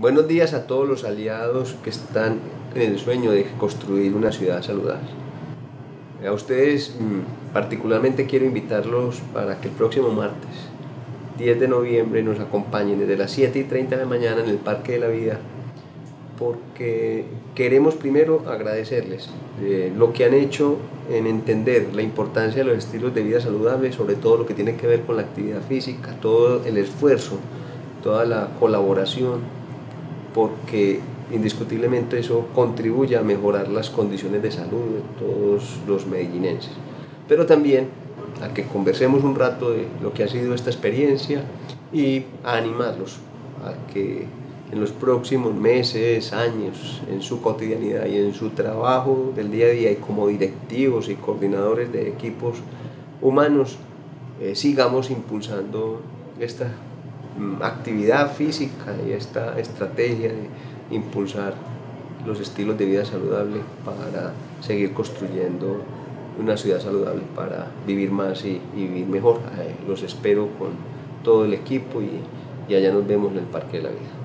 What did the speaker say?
Buenos días a todos los aliados que están en el sueño de construir una ciudad saludable. A ustedes mm, particularmente quiero invitarlos para que el próximo martes, 10 de noviembre, nos acompañen desde las 7 y 30 de la mañana en el Parque de la Vida, porque queremos primero agradecerles eh, lo que han hecho en entender la importancia de los estilos de vida saludables, sobre todo lo que tiene que ver con la actividad física, todo el esfuerzo, toda la colaboración porque indiscutiblemente eso contribuye a mejorar las condiciones de salud de todos los medellinenses. Pero también a que conversemos un rato de lo que ha sido esta experiencia y a animarlos a que en los próximos meses, años, en su cotidianidad y en su trabajo del día a día y como directivos y coordinadores de equipos humanos, eh, sigamos impulsando esta actividad física y esta estrategia de impulsar los estilos de vida saludable para seguir construyendo una ciudad saludable para vivir más y, vivir mejor. Eh, los espero con todo el equipo y, y allá nos vemos en el Parque de la Vida.